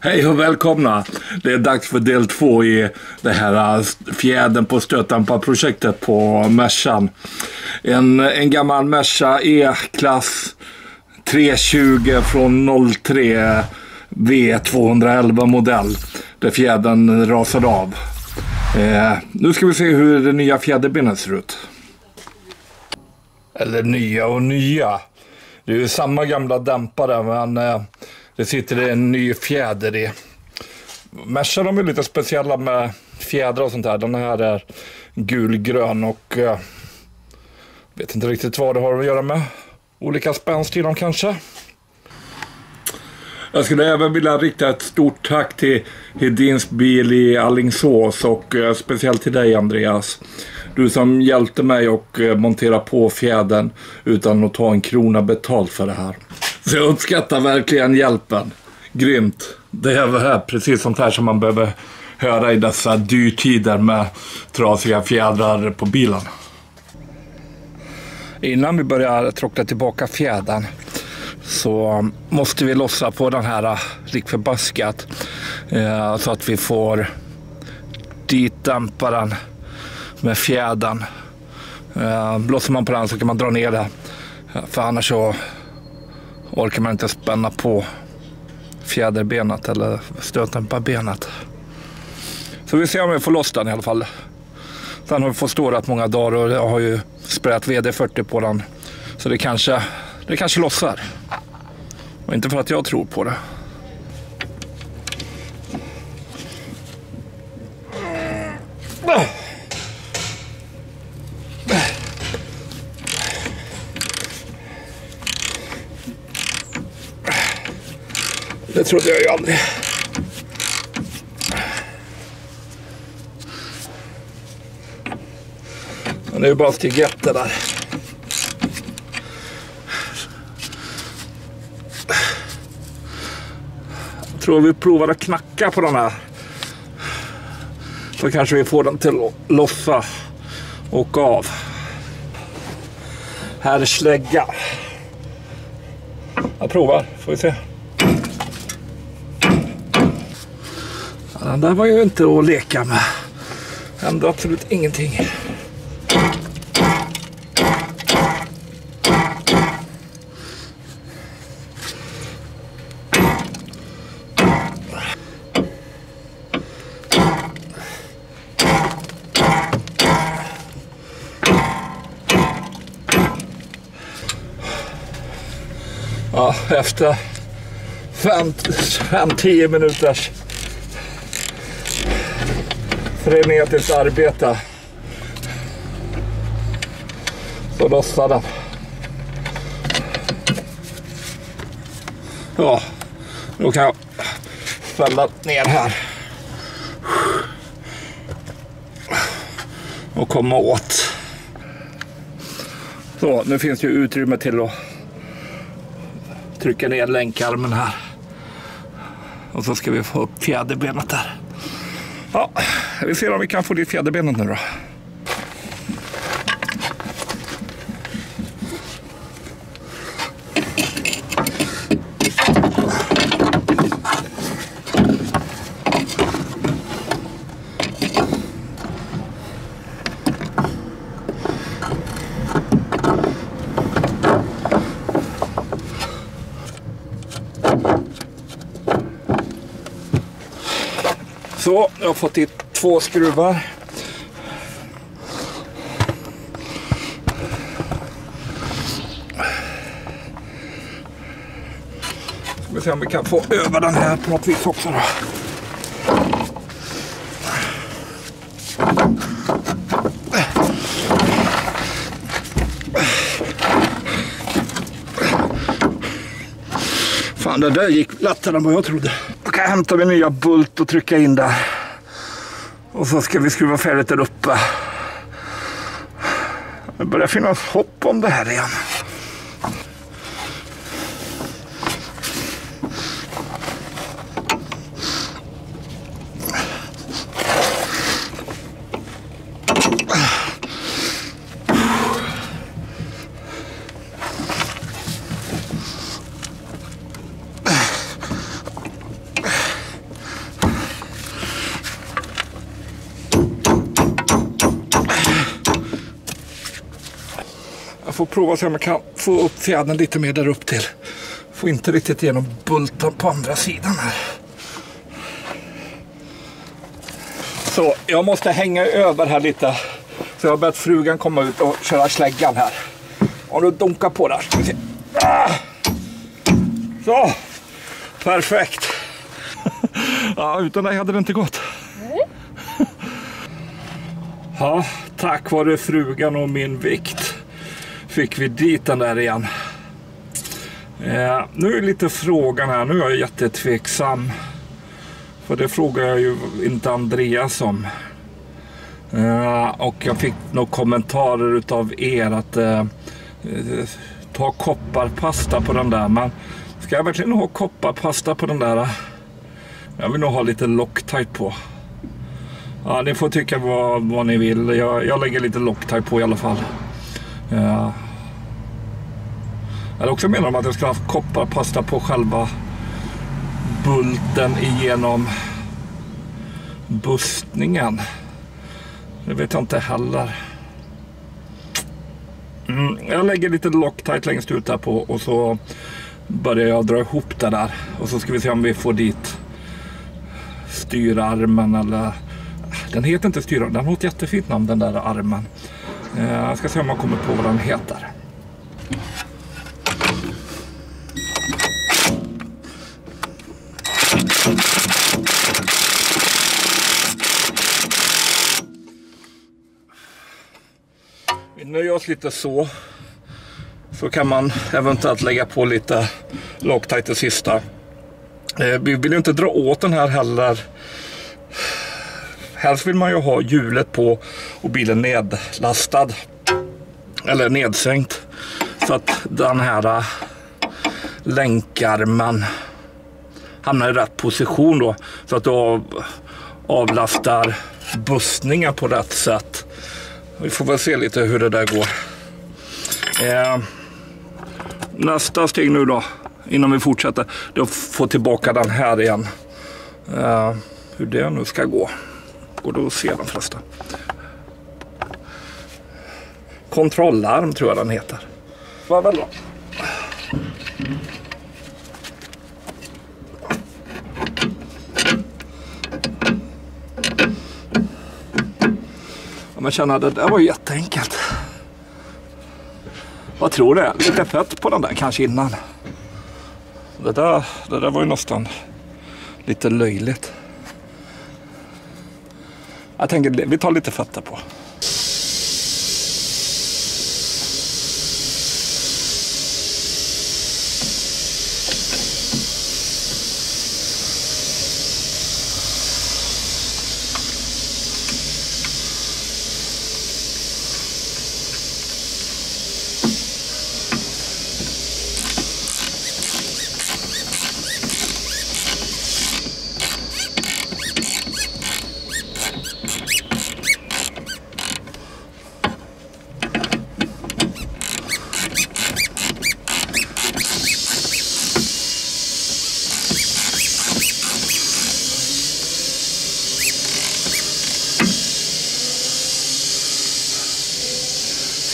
Hej och välkomna! Det är dags för del två i det här äh, fjädern på stötdämparprojektet på Mercan. En, en gammal Merca E-klass 320 från 03 V211 modell där fjädern rasade av. Eh, nu ska vi se hur det nya fjäderbenet ser ut. Eller nya och nya. Det är ju samma gamla dämpare men eh, det sitter en ny fjäder i. Merca de är lite speciella med fjädrar och sånt där. Den här är gulgrön och eh, vet inte riktigt vad det har att göra med. Olika spänst i dem kanske. Jag skulle även vilja rikta ett stort tack till Hedins bil i Allingsås och eh, speciellt till dig Andreas. Du som hjälpte mig och eh, montera på fjädern utan att ta en krona betalt för det här. Så jag uppskattar verkligen hjälpen. Grymt. Det är precis sånt här som man behöver höra i dessa dyrtider med trasiga fjädrar på bilen. Innan vi börjar tråckla tillbaka fjädern så måste vi lossa på den här äh, lik förbaskat eh, så att vi får dit dämparen med fjädern. Eh, lossar man på den så kan man dra ner det för annars så orkar man inte spänna på fjäderbenet eller stötdämparbenet. Så vi ser om vi får loss den i alla fall. Den har fått stå rätt många dagar och jag har ju sprayat VD40 på den. Så det kanske, det kanske lossar. Och inte för att jag tror på det. Ah! Det trodde jag ju aldrig. Men det är ju bara steg ett det där. Jag tror vi provar att knacka på den här. Så kanske vi får den till att lossa och av. Här är slägga. Jag provar, får vi se. Den där var ju inte att leka med. Hände absolut ingenting. Ja, efter 5-10 minuters frenetiskt arbete så lossade den. Ja, då kan jag fälla ner här. Och komma åt. Så, nu finns det ju utrymme till att trycka ner länkarmen här. Och så ska vi få upp fjäderbenet där. Ja, vi ser om vi kan få dit fjäderbenet nu då. Så, jag har fått dit två skruvar. Ska vi se om vi kan få över den här på något vis också då. Fan, det där gick lättare än vad jag trodde. Då kan jag hämta min nya bult och trycka in där. Och så ska vi skruva färdigt där uppe. Det börjar finnas hopp om det här igen. Får prova se om jag kan få upp fjädern lite mer där upp till. Får inte riktigt igenom bulten på andra sidan här. Så jag måste hänga över här lite. Så jag har bett frugan komma ut och köra släggan här. Om du dunkar på där. Ah! Så, perfekt. ja, utan dig hade det inte gått. Ja, tack vare frugan och min vikt fick vi dit den där igen. Eh, nu är lite frågan här, nu är jag jättetveksam. För det frågar jag ju inte Andreas om. Eh, och jag fick några kommentarer utav er att eh, eh, ta kopparpasta på den där. Men ska jag verkligen ha kopparpasta på den där? Eh? Jag vill nog ha lite Loctite på. Ja, ni får tycka vad, vad ni vill. Jag, jag lägger lite Loctite på i alla fall. Ja. Eller också menar de att jag ska ha kopparpasta på själva bulten igenom bustningen. Det vet jag inte heller. Mm, jag lägger lite Loctite längst ut där på och så börjar jag dra ihop det där. Och så ska vi se om vi får dit styrarmen eller... Den heter inte styrarmen, den har ett jättefint namn den där armen. Eh, jag ska se om jag kommer på vad den heter. Vi nöjer oss lite så. Så kan man eventuellt lägga på lite Loctite det sista. Eh, vi vill ju inte dra åt den här heller. Helst vill man ju ha hjulet på och bilen nedlastad. Eller nedsänkt. Så att den här eh, länkarmen hamnar i rätt position då. Så att du av, avlastar bussningar på rätt sätt. Vi får väl se lite hur det där går. Eh, nästa steg nu då, innan vi fortsätter, det är att få tillbaka den här igen. Eh, hur det nu ska gå. Går det att se den förresten? Kontrollarm tror jag den heter. Vad väl då? Man känner att det där var ju jätteenkelt. Vad tror du? Lite fett på den där kanske innan. Det där, det där var ju nästan lite löjligt. Jag tänker vi tar lite fötter på.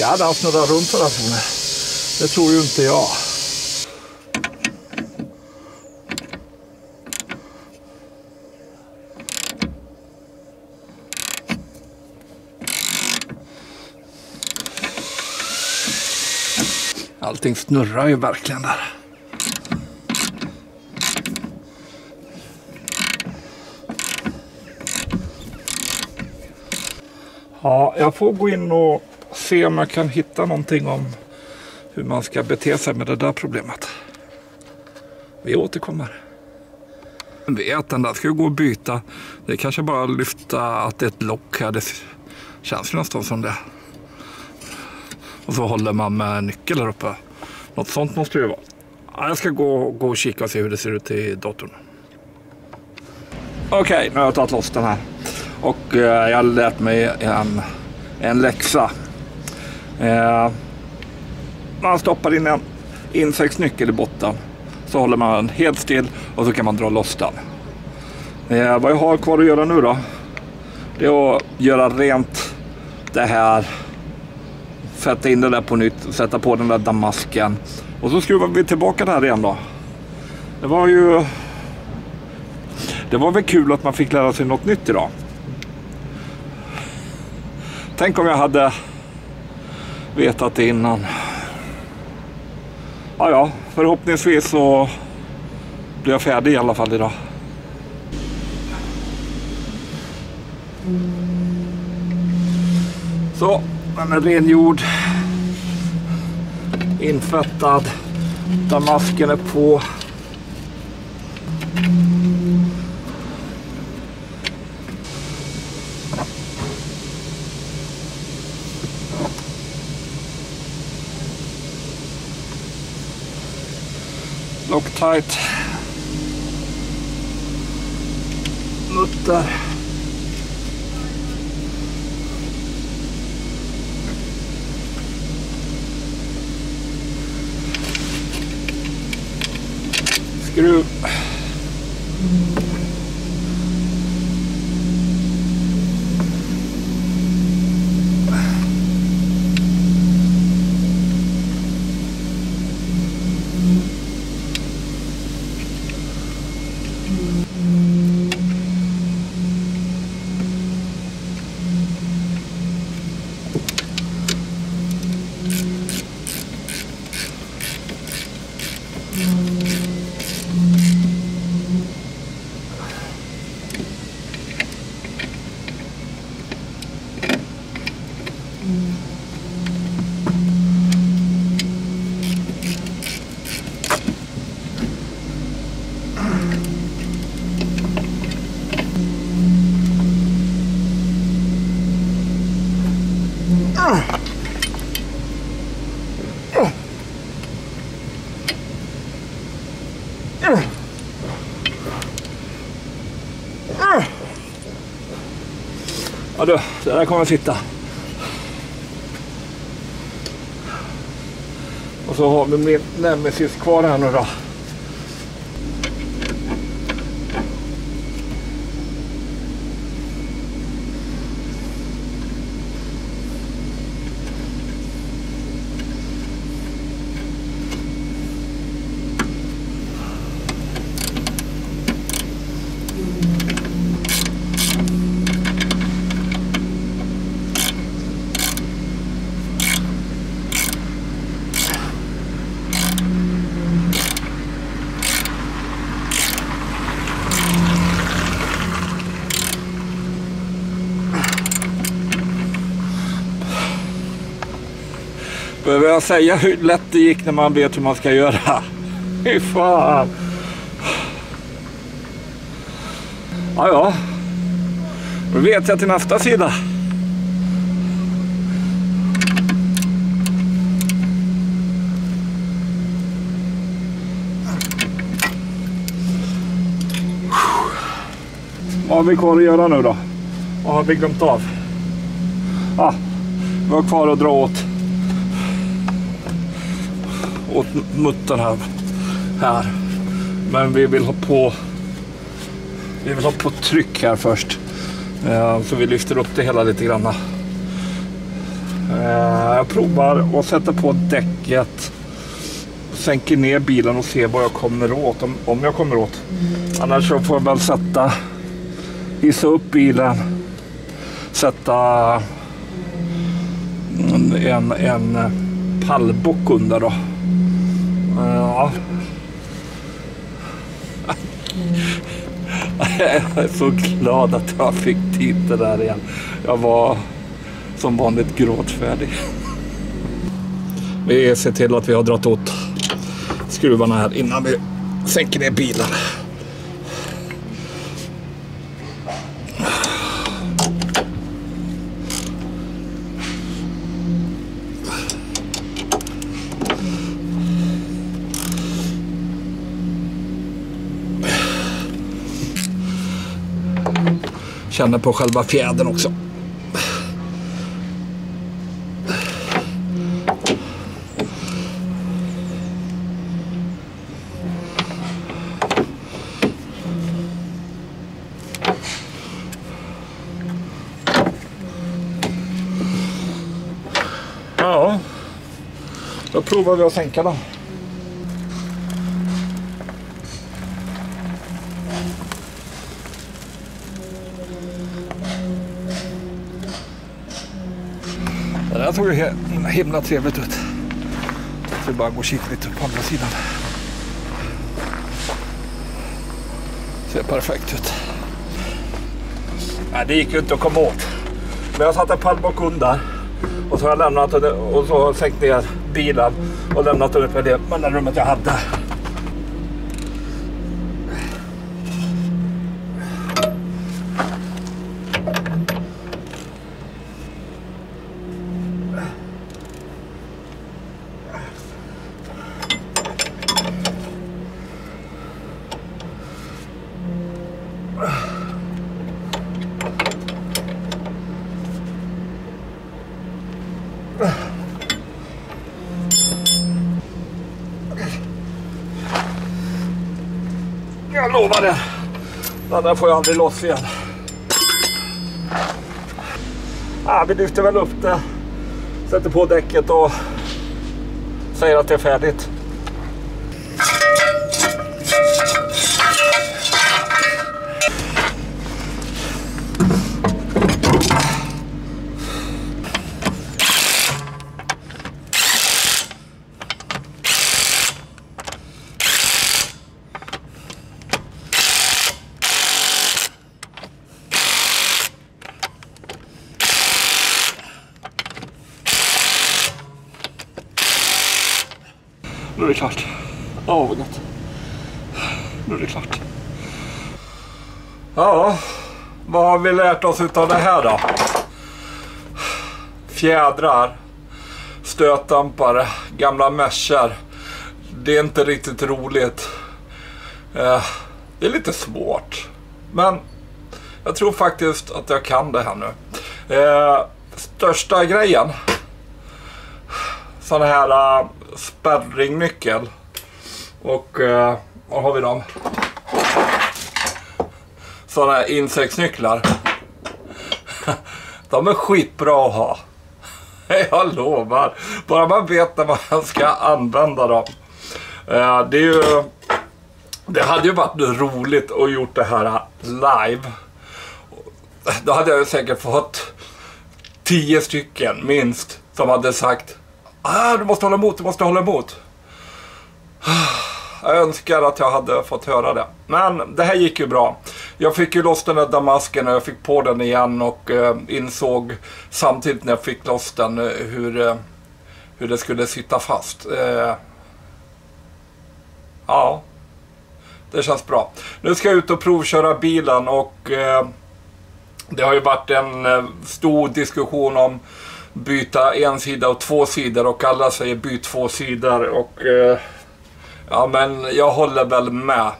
Jag hade haft några runt sådär för mig? Det tror ju inte jag. Allting snurrar ju verkligen där. Ja, jag får gå in och se om jag kan hitta någonting om hur man ska bete sig med det där problemet. Vi återkommer. Jag vet, den där ska ju gå och byta. Det är kanske bara att lyfta att det är ett lock här. Det känns nästan som det. Och så håller man med nyckel där uppe. Något sånt måste det ju vara. Jag ska gå, gå och kika och se hur det ser ut i datorn. Okej, okay, nu har jag tagit loss den här. Och eh, jag har lärt mig en, en läxa. Eh, man stoppar in en insektsnyckel i botten. Så håller man den helt still och så kan man dra loss den. Eh, vad jag har kvar att göra nu då. Det är att göra rent det här sätta in det där på nytt, sätta på den där damasken. Och så skruvar vi tillbaka det här igen då. Det var ju... Det var väl kul att man fick lära sig något nytt idag. Tänk om jag hade vetat det innan. Ja, ja, förhoppningsvis så blir jag färdig i alla fall idag. Så, den är rengjord. Infettad. Damasken är på. Loctite. Mutter. Mm-hmm. Ja du, det där kommer att sitta. Och så har vi min nemesis kvar här nu då. Behöver jag säga hur lätt det gick när man vet hur man ska göra? Fy fan! Ja, ja. Då vet jag till nästa sida. Vad har vi kvar att göra nu då? Vad har vi glömt av? Ah, vi har kvar att dra åt åt muttern här. här. Men vi vill ha på vi vill ha på tryck här först. Eh, så vi lyfter upp det hela lite grann. Eh, jag provar att sätta på däcket. Sänker ner bilen och ser vad jag kommer åt. Om, om jag kommer åt. Annars så får jag väl sätta hissa upp bilen. Sätta en, en pallbock under då. Ja. Jag är så glad att jag fick dit det där igen. Jag var som vanligt gråtfärdig. Vi ser till att vi har dragit åt skruvarna här innan vi sänker ner bilen. Känner på själva fjädern också. Ja. Då provar vi att sänka den. Det där såg ju himla trevligt ut. Jag vi bara gå och kika lite på andra sidan. Ser perfekt ut. Nej, det gick ju inte att komma åt. Men jag satte pall bak där. Och så har jag lämnat och så sänkt ner bilen och lämnat den det mellanrummet jag hade. Jag lovar det. Den där får jag aldrig loss igen. Ah, vi lyfter väl upp det. Sätter på däcket och säger att det är färdigt. Det klart. Åh, vad gott. Nu är det klart. Ja, vad har vi lärt oss utav det här då? Fjädrar, stötdämpare, gamla mesher. Det är inte riktigt roligt. Eh, det är lite svårt. Men jag tror faktiskt att jag kan det här nu. Eh, största grejen. Sån här äh, uh, spärringnyckel. Och äh, uh, var har vi dem? Såna här insektsnycklar. De är skitbra att ha. Jag lovar. Bara man vet när man ska använda dem. Uh, det är ju... Det hade ju varit roligt att gjort det här live. Då hade jag ju säkert fått tio stycken minst som hade sagt ah, du måste hålla emot, du måste hålla emot. Ah, jag önskar att jag hade fått höra det. Men det här gick ju bra. Jag fick ju loss den där damasken och jag fick på den igen och eh, insåg samtidigt när jag fick loss den eh, hur, eh, hur det skulle sitta fast. Eh, ja, det känns bra. Nu ska jag ut och provköra bilen och eh, det har ju varit en eh, stor diskussion om byta en sida och två sidor och alla säger byt två sidor och eh, ja men jag håller väl med.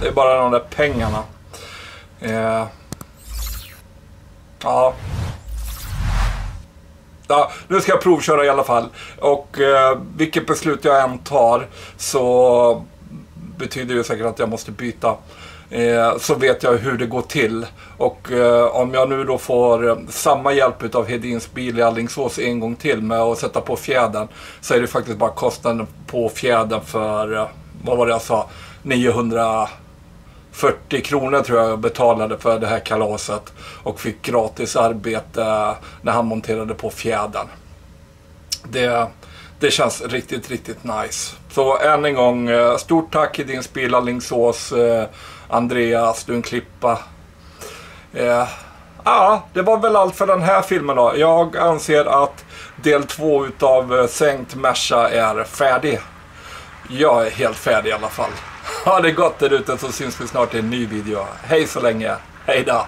Det är bara de där pengarna. Eh, ja. Ja, nu ska jag provköra i alla fall. Och eh, vilket beslut jag än tar så betyder det säkert att jag måste byta. Eh, så vet jag hur det går till. Och eh, om jag nu då får eh, samma hjälp av Hedins bil i Alingsås en gång till med att sätta på fjädern så är det faktiskt bara kostnaden på fjädern för, eh, vad var det jag sa, 940 kronor tror jag jag betalade för det här kalaset. Och fick gratis arbete när han monterade på fjädern. Det, det känns riktigt, riktigt nice. Så än en gång, eh, stort tack Hedins bil Alingsås. Eh, Andreas, du är en klippa. Eh, ja, det var väl allt för den här filmen då. Jag anser att del två utav Sänkt Merca är färdig. Jag är helt färdig i alla fall. Ha det gott där ute så syns vi snart i en ny video. Hej så länge. Hej då.